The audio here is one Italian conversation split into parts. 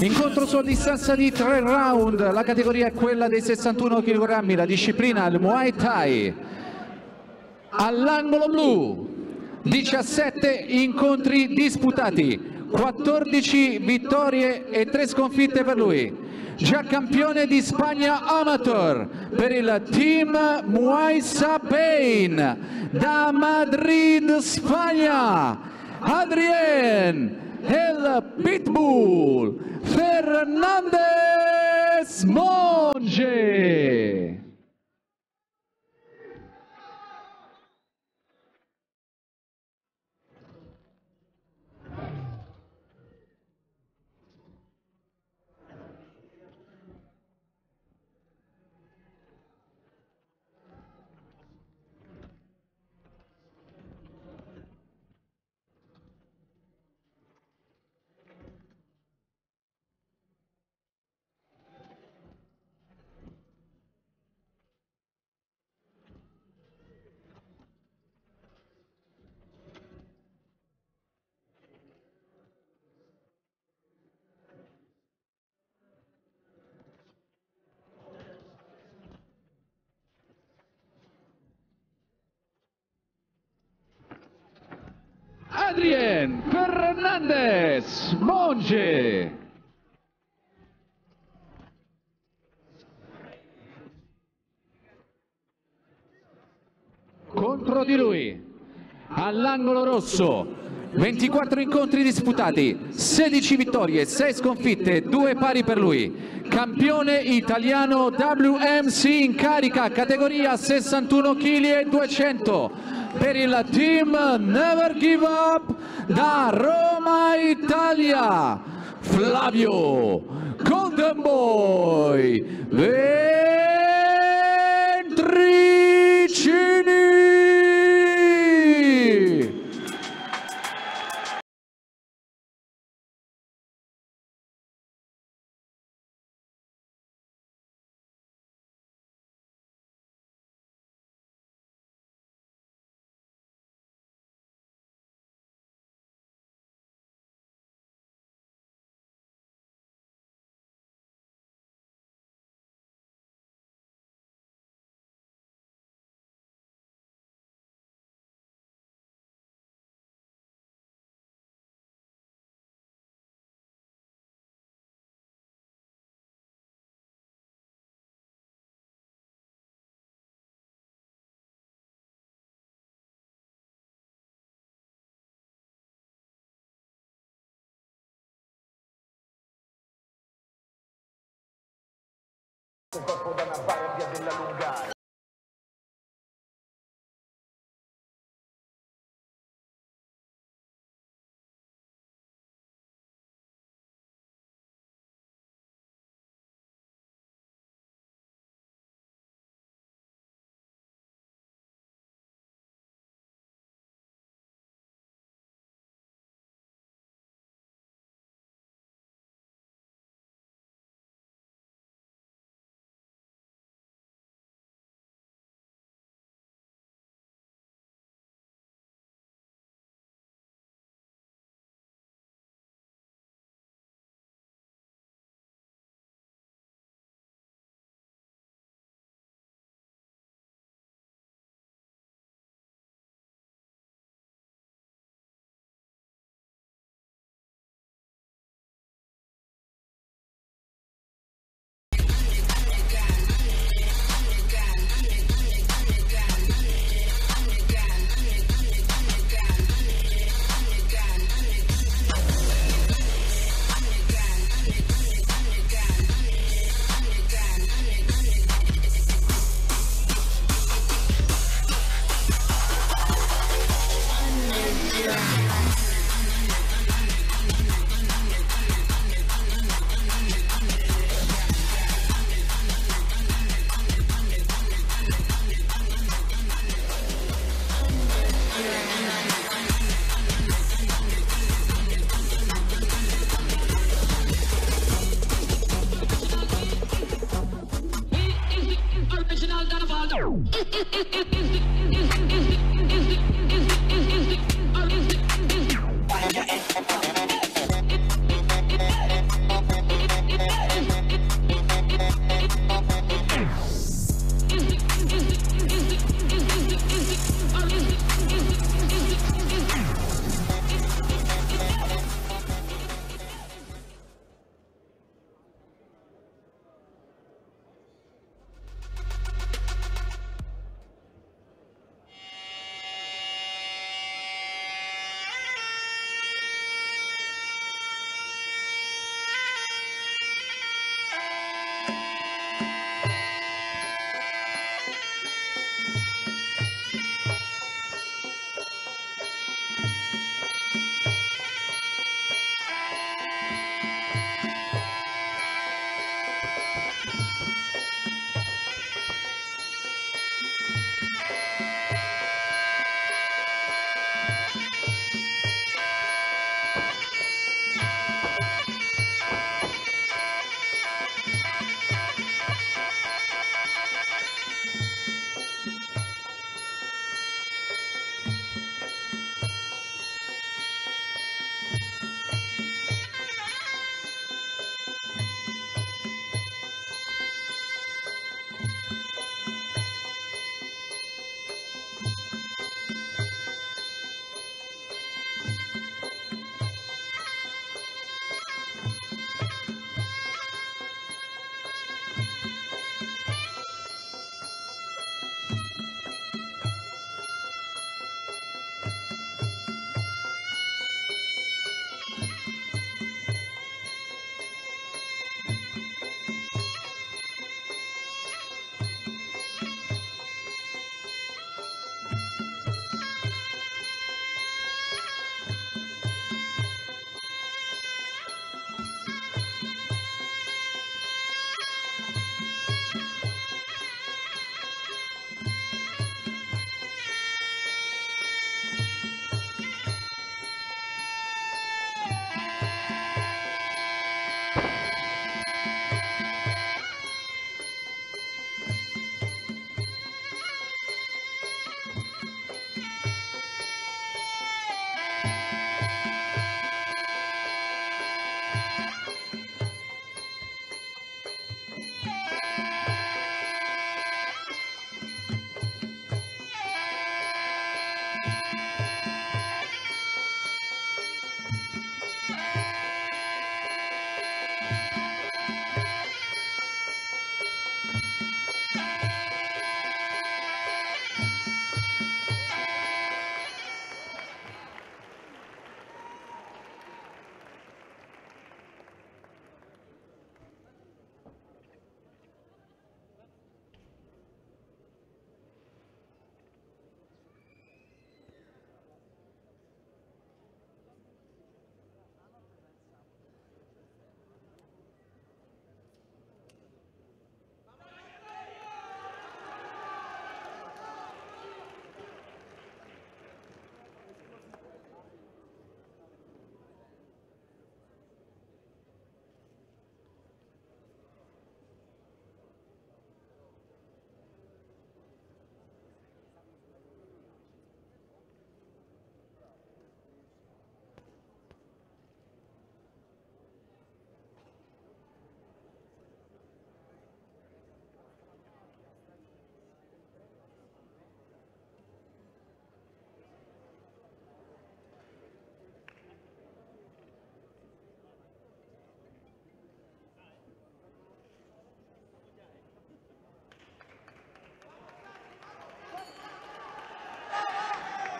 Incontro su distanza di tre round, la categoria è quella dei 61 kg, la disciplina il Muay Thai. All'angolo blu 17 incontri disputati, 14 vittorie e 3 sconfitte per lui. Già campione di Spagna Amateur per il team Muay Sapain da Madrid, Spagna. Adrien El Pitbull Fernandez Monge. Adrien Fernandez Monge. Contro di lui, all'angolo rosso, 24 incontri disputati, 16 vittorie, 6 sconfitte, 2 pari per lui. Campione italiano WMC in carica, categoria 61 kg e 200 per il team Never Give Up da Roma Italia. Flavio Golden Boy Un corpo da una guardia della lunga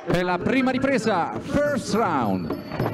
per la prima ripresa, first round.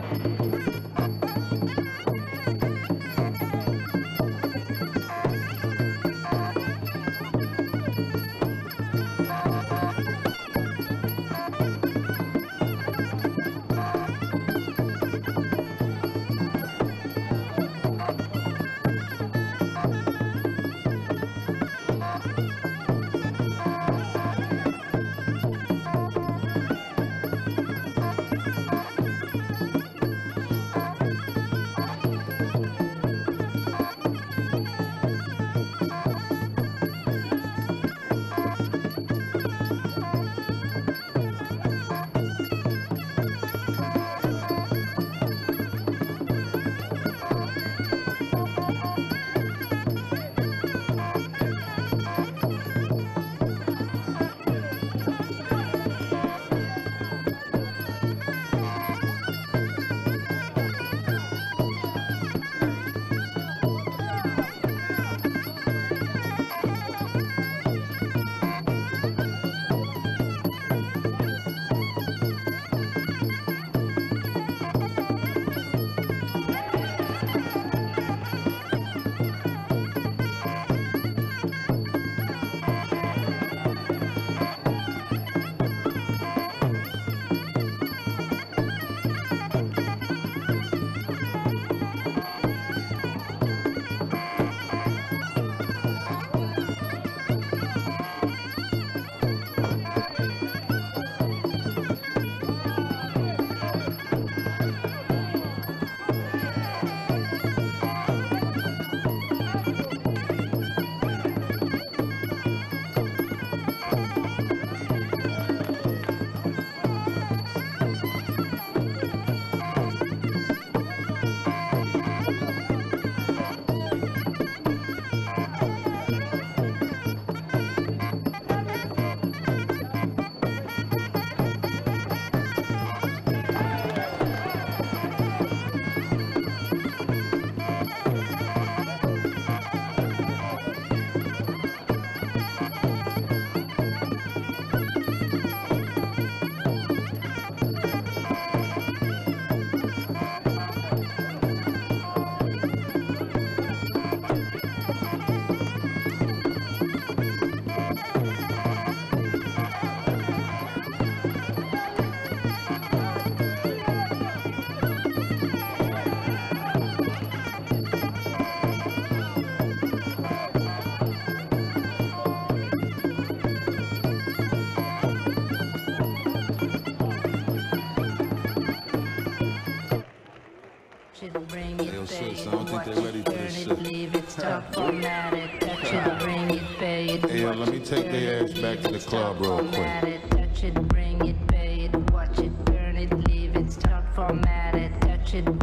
Let me take their ass back to the club real quick. Touch it, bring it, pay it, watch it, burn it, leave it, touch it,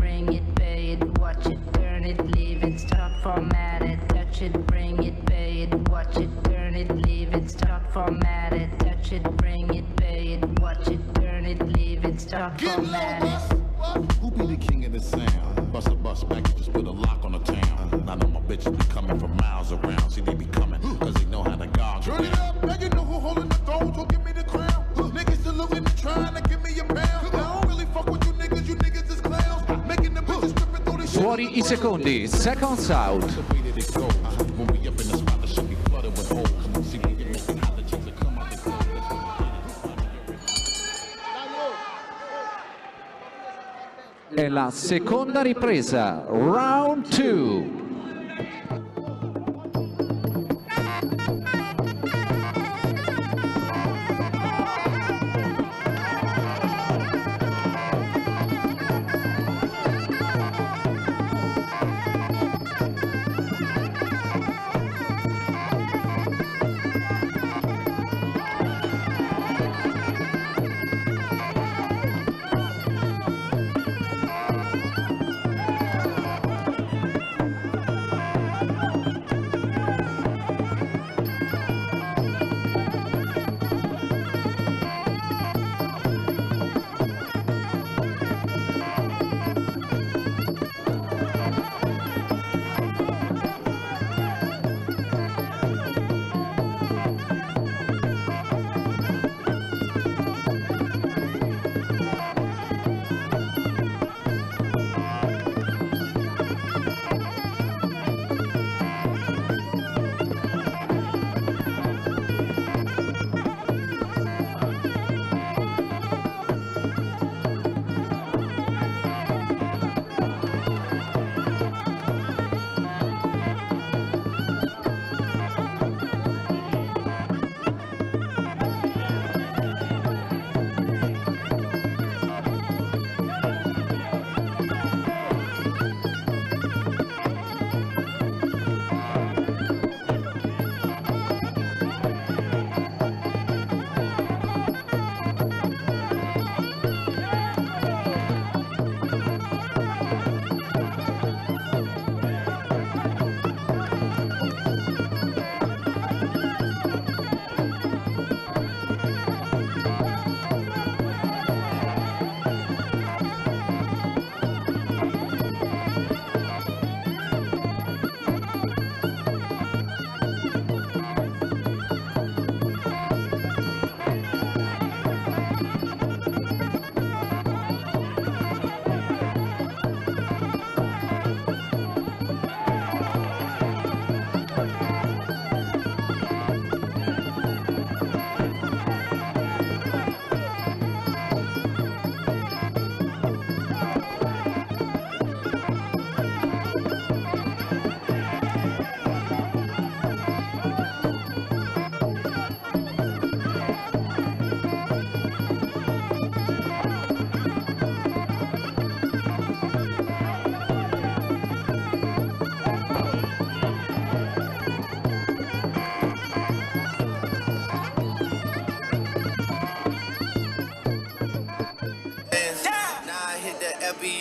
club. That's what we get. È la seconda ripresa, round 2.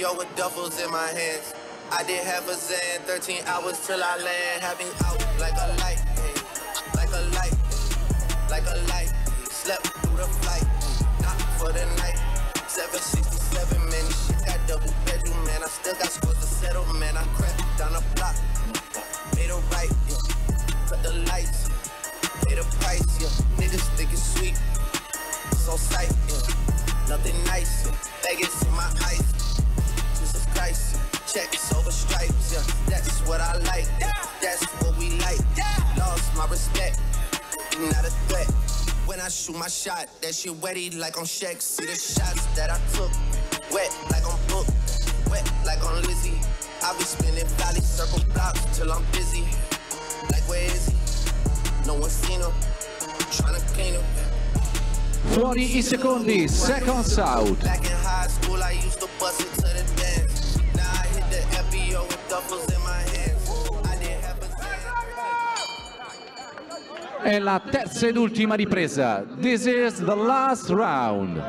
The with duffels in my hands. I did half a Zan, 13 hours till I land. Have me out like a light, like a light, like a light. Slept through the flight, not for the night. 767, man, this shit got double bedroom, man. I still got scores to settle, man. I crept down the block, made a right, yeah. Cut the lights, pay the price, yeah. Niggas think it's sweet, so sight, yeah. Nothing nice, yeah. Vegas in my eyes. Christ, checks over stripes, yeah. That's what I like, that's what we like. Lost my respect, not a threat. When I shoot my shot, that shit wetty like on Shaq. See the shots that I took, wet like on Book, wet like on Lizzie. I be spinning valley circle blocks till I'm busy. Like where is he? No one seen him. Tryna clean him. Fuori i secondi, seconds out. Back in high school, I used to bust it to the Yo, with duffels in my hands. I didn't have a È la terza ed ultima ripresa. This is the last round.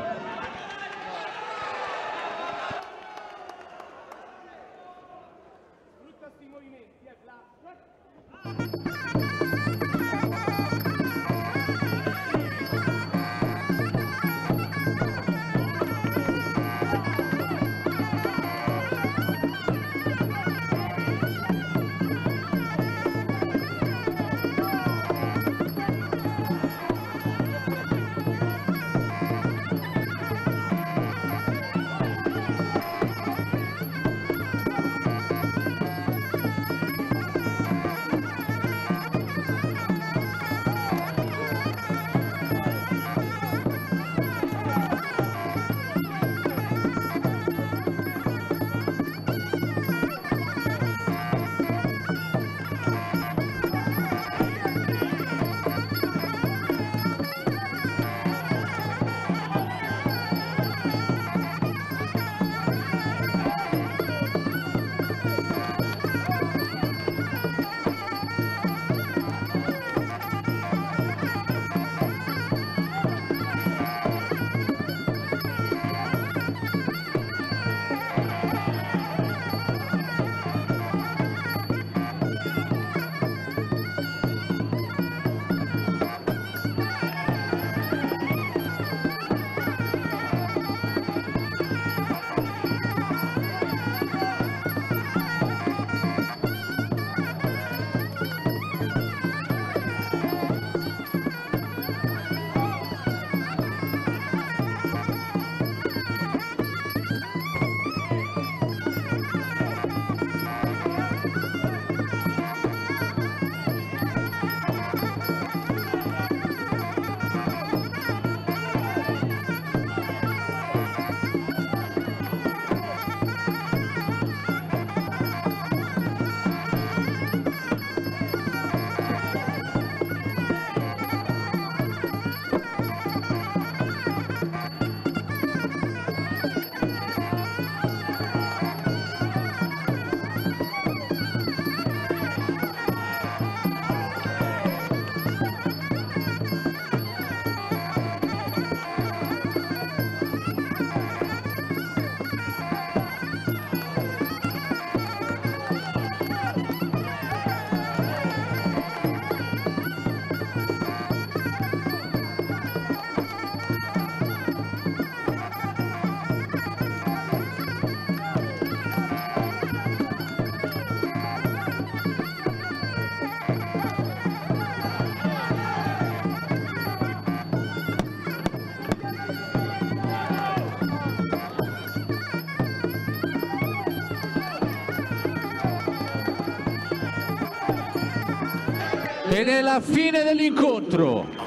Ed è la fine dell'incontro.